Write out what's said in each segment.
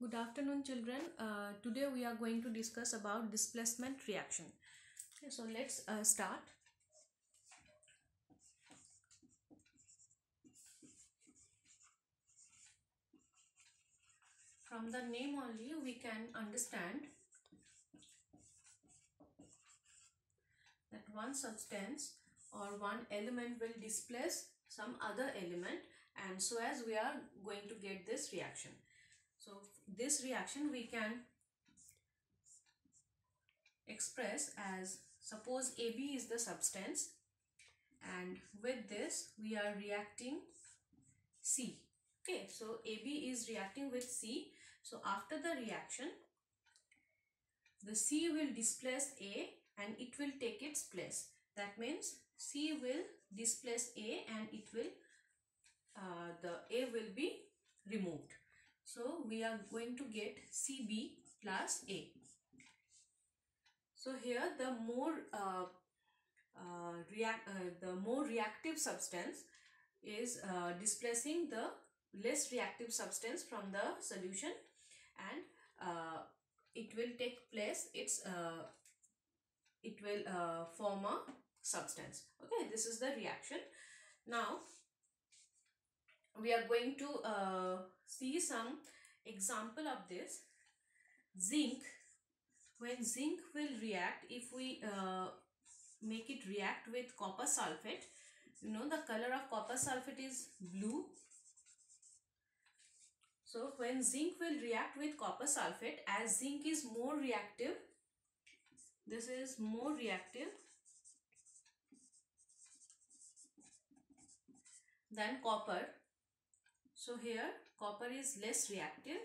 Good afternoon children. Uh, today we are going to discuss about displacement reaction. Okay, so let's uh, start. From the name only we can understand that one substance or one element will displace some other element and so as we are going to get this reaction. So this reaction we can express as suppose AB is the substance and with this we are reacting C. Okay, so AB is reacting with C. So after the reaction, the C will displace A and it will take its place. That means C will displace A and it will, uh, the A will be removed. So we are going to get CB plus A. So here the more uh, uh, react uh, the more reactive substance is uh, displacing the less reactive substance from the solution and uh, it will take place it's uh, it will form a substance okay this is the reaction now we are going to see some example of this. Zinc. When zinc will react if we uh, make it react with copper sulfate you know the color of copper sulfate is blue. So when zinc will react with copper sulfate as zinc is more reactive this is more reactive than copper. So here copper is less reactive.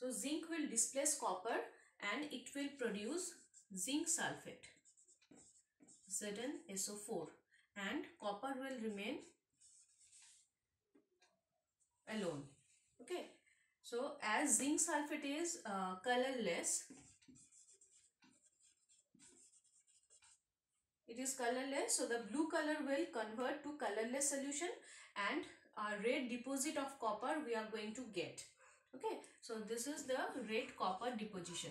So zinc will displace copper and it will produce zinc sulfate ZnSO4 and copper will remain alone. Okay. So as zinc sulfate is uh, colorless it is colorless so the blue color will convert to colorless solution and a red deposit of copper we are going to get. Okay so this is the red copper deposition.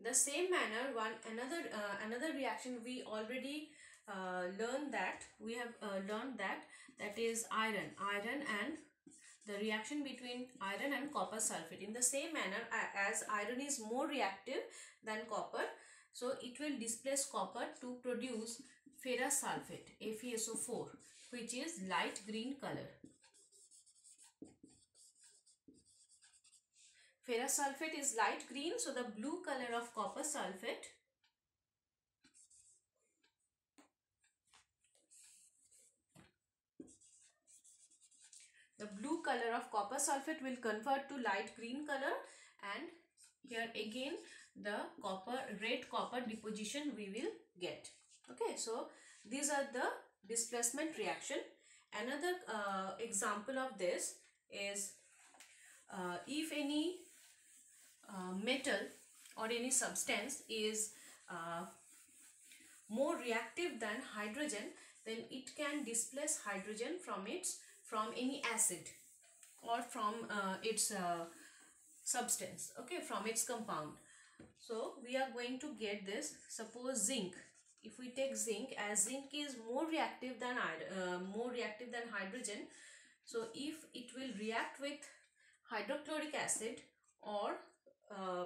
The same manner one another uh, another reaction we already uh, learned that we have uh, learned that that is iron. Iron and the reaction between iron and copper sulfate. In the same manner as iron is more reactive than copper so it will displace copper to produce ferrous sulfate FeSO4 which is light green color. Ferrous sulfate is light green, so the blue color of copper sulfate the blue color of copper sulfate will convert to light green color. And here again the copper red copper deposition we will get. Okay so these are the displacement reaction. Another uh, example of this is uh, if any uh, metal or any substance is uh, more reactive than hydrogen then it can displace hydrogen from its from any acid or from uh, its uh, substance okay from its compound so we are going to get this. Suppose zinc. If we take zinc as zinc is more reactive than uh, more reactive than hydrogen so if it will react with hydrochloric acid or uh,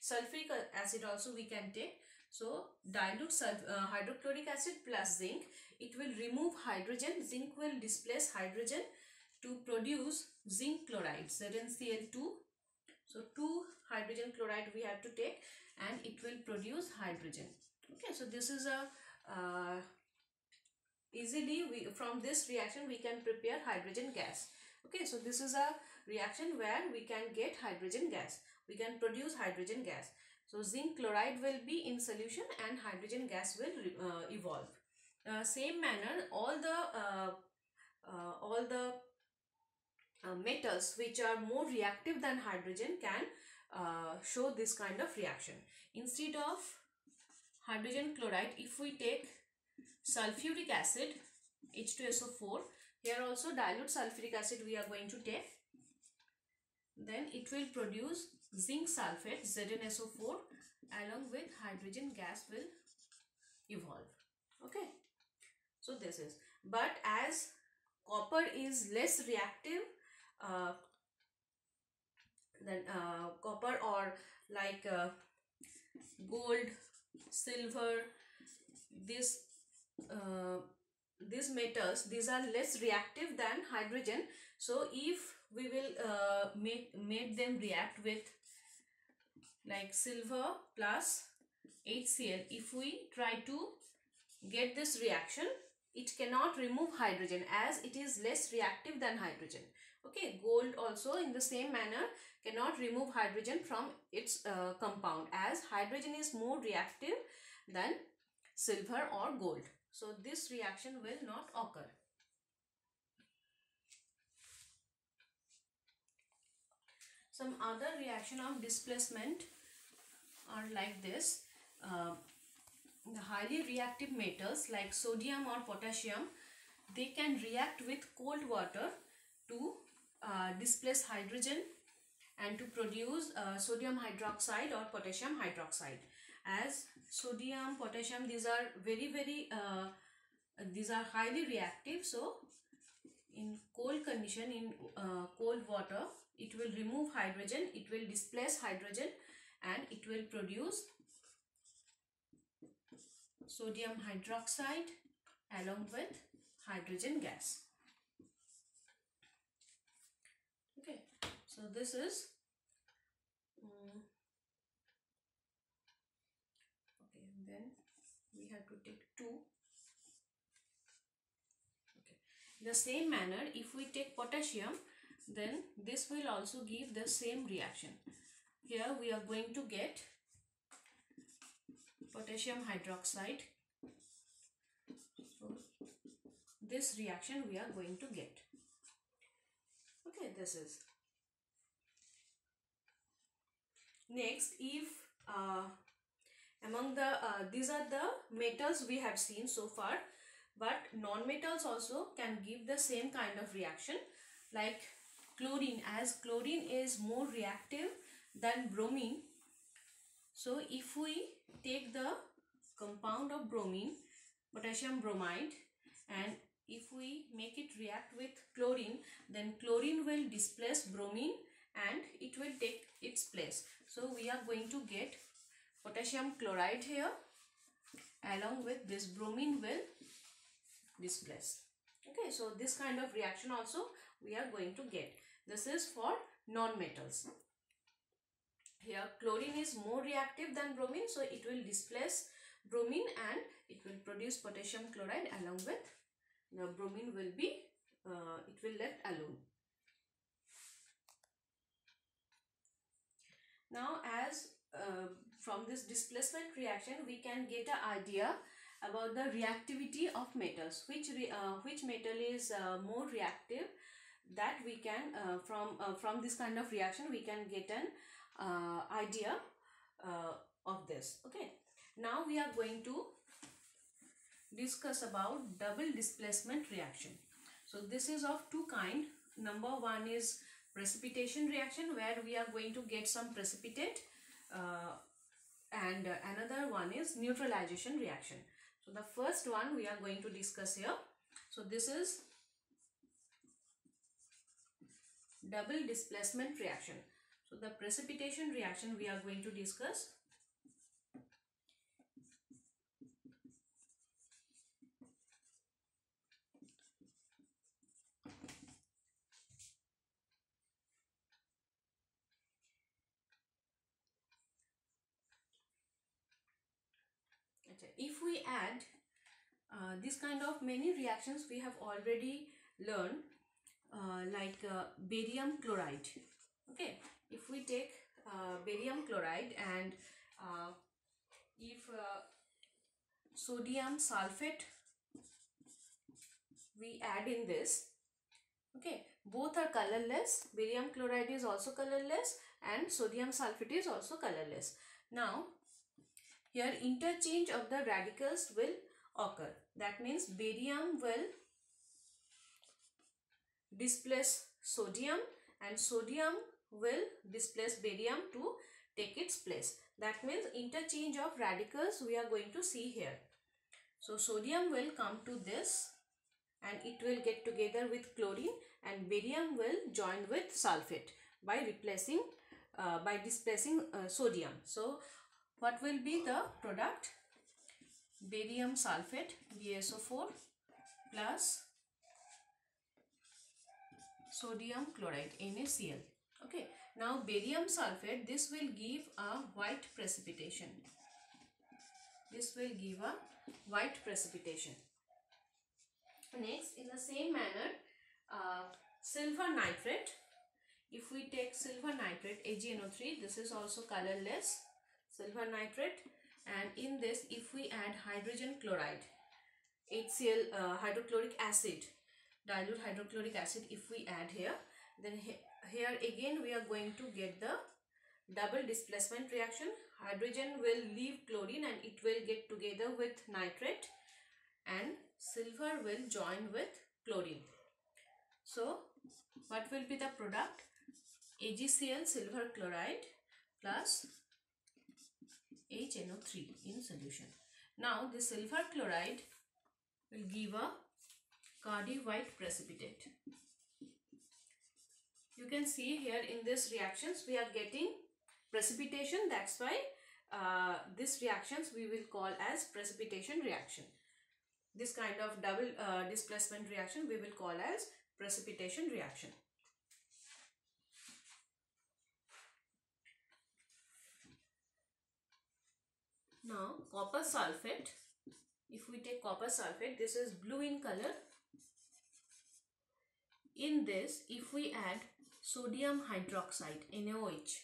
sulfuric acid also we can take. So dilute uh, hydrochloric acid plus zinc it will remove hydrogen. Zinc will displace hydrogen to produce zinc chloride ZnCl2 so two hydrogen chloride we have to take and it will produce hydrogen okay so this is a uh, easily we from this reaction we can prepare hydrogen gas okay so this is a reaction where we can get hydrogen gas we can produce hydrogen gas. So zinc chloride will be in solution and hydrogen gas will uh, evolve. Uh, same manner all the uh, uh all the uh, metals which are more reactive than hydrogen can uh, show this kind of reaction. Instead of hydrogen chloride if we take sulfuric acid H2SO4 here also dilute sulfuric acid we are going to take. Then it will produce zinc sulfate ZnSO4 along with hydrogen gas will evolve. Okay. So this is. But as copper is less reactive uh, than uh, copper or like uh, gold silver this uh, these metals these are less reactive than hydrogen. So if we will uh, make make them react with like silver plus HCl if we try to get this reaction it cannot remove hydrogen as it is less reactive than hydrogen okay gold also in the same manner cannot remove hydrogen from its uh, compound as hydrogen is more reactive than silver or gold. So this reaction will not occur. Some other reaction of displacement are like this. Uh, the highly reactive metals like sodium or potassium they can react with cold water to uh, displace hydrogen and to produce uh, sodium hydroxide or potassium hydroxide. As sodium potassium these are very very uh, these are highly reactive. So in cold condition in uh, cold water it will remove hydrogen it will displace hydrogen and it will produce sodium hydroxide along with hydrogen gas okay so this is um, okay then we have to take two. Okay. The same manner if we take potassium then this will also give the same reaction. Here we are going to get potassium hydroxide. So this reaction we are going to get. Okay this is next if uh, among the uh, these are the metals we have seen so far but non-metals also can give the same kind of reaction. Like chlorine as chlorine is more reactive than bromine so if we take the compound of bromine potassium bromide and if we make it react with chlorine then chlorine will displace bromine and it will take its place. So we are going to get potassium chloride here along with this bromine will displace. Okay so this kind of reaction also we are going to get. This is for non-metals. Here chlorine is more reactive than bromine so it will displace bromine and it will produce potassium chloride along with the bromine will be uh, it will left alone now as uh, from this displacement reaction we can get an idea about the reactivity of metals. Which re, uh, which metal is uh, more reactive? That we can uh, from uh, from this kind of reaction we can get an uh, idea uh, of this. Okay. Now we are going to discuss about double displacement reaction. So this is of two kind. Number one is precipitation reaction where we are going to get some precipitate uh, and another one is neutralization reaction. So the first one we are going to discuss here. So this is double displacement reaction. So the precipitation reaction we are going to discuss if we add uh, this kind of many reactions we have already learned uh, like uh, barium chloride. Okay if we take uh, barium chloride and uh, if uh, sodium sulfate we add in this okay both are colorless. Barium chloride is also colorless and sodium sulfate is also colorless. Now here interchange of the radicals will occur. That means barium will displace sodium and sodium will displace barium to take its place. That means interchange of radicals we are going to see here. So sodium will come to this and it will get together with chlorine and barium will join with sulfate by replacing uh, by displacing uh, sodium. So what will be the product? Barium sulfate BaSO4 plus sodium chloride NaCl. Okay. Now barium sulfate this will give a white precipitation. This will give a white precipitation. Next in the same manner uh, silver nitrate if we take silver nitrate AgNO3 this is also colorless silver nitrate. And in this if we add hydrogen chloride HCl uh, hydrochloric acid dilute hydrochloric acid if we add here then he here again we are going to get the double displacement reaction. Hydrogen will leave chlorine and it will get together with nitrate and silver will join with chlorine. So what will be the product? AgCl silver chloride plus HNO3 in solution. Now the silver chloride will give a curdy white precipitate. You can see here in this reactions we are getting precipitation that's why uh, this reactions we will call as precipitation reaction. This kind of double uh, displacement reaction we will call as precipitation reaction. Now copper sulfate, if we take copper sulfate, this is blue in color. In this, if we add sodium hydroxide, NaOH,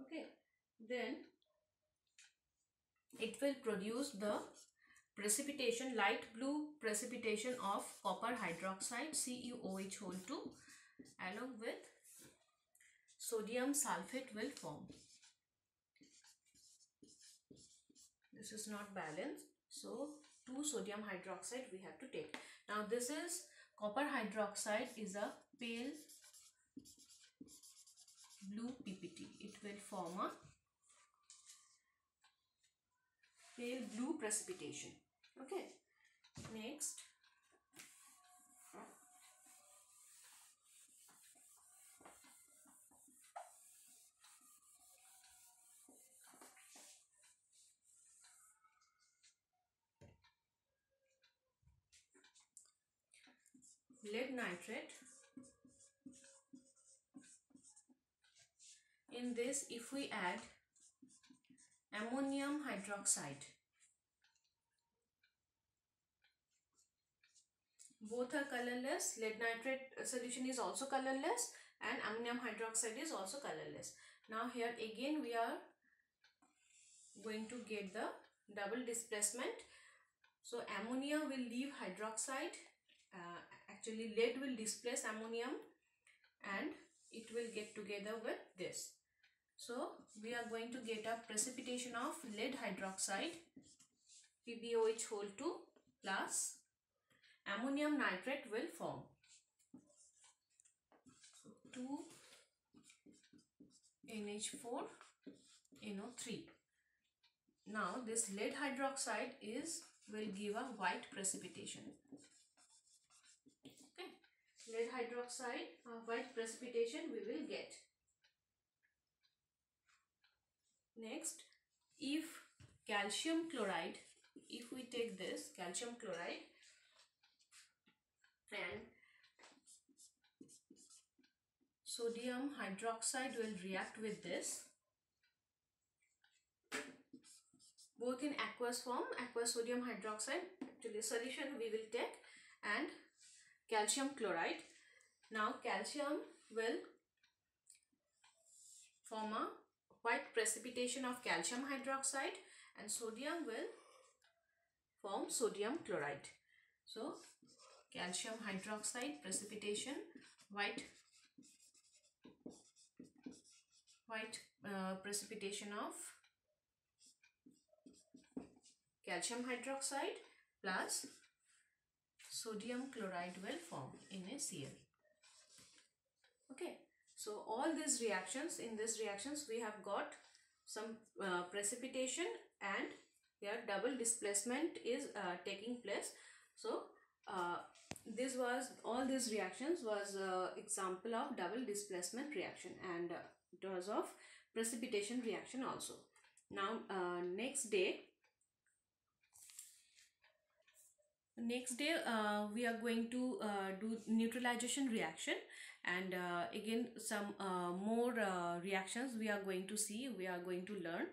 okay, then it will produce the precipitation, light blue precipitation of copper hydroxide, CuOH whole 2 along with sodium sulfate will form. This is not balanced. So 2 sodium hydroxide we have to take. Now this is copper hydroxide is a pale blue ppt it will form a pale blue precipitation. Okay. Next lead nitrate. In this if we add ammonium hydroxide both are colorless. Lead nitrate solution is also colorless and ammonium hydroxide is also colorless. Now here again we are going to get the double displacement. So ammonia will leave hydroxide uh, actually lead will displace ammonium and it will get together with this. So we are going to get a precipitation of lead hydroxide PbOH whole 2 plus ammonium nitrate will form. So 2 NH4 NO3. Now this lead hydroxide is will give a white precipitation lead hydroxide uh, white precipitation we will get. Next, if calcium chloride, if we take this calcium chloride and sodium hydroxide will react with this both in aqueous form aqueous sodium hydroxide actually solution we will take and calcium chloride. Now calcium will form a white precipitation of calcium hydroxide and sodium will form sodium chloride. So calcium hydroxide precipitation white white uh, precipitation of calcium hydroxide plus sodium chloride will form in a Cl. Okay, so all these reactions, in these reactions we have got some uh, precipitation and here double displacement is uh, taking place. So uh, this was all these reactions was uh, example of double displacement reaction and uh, it was of precipitation reaction also. Now uh, next day next day uh, we are going to uh, do neutralization reaction. And uh, again some uh, more uh, reactions we are going to see we are going to learn.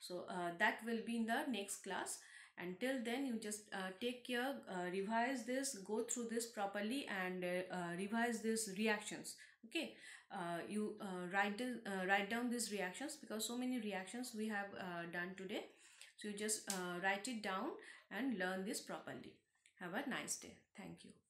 So uh, that will be in the next class. Until then you just take care revise this go through this properly and revise these reactions. Okay? You write write down these reactions because so many reactions we have done today. So you just write it down and learn this properly have a nice day. Thank you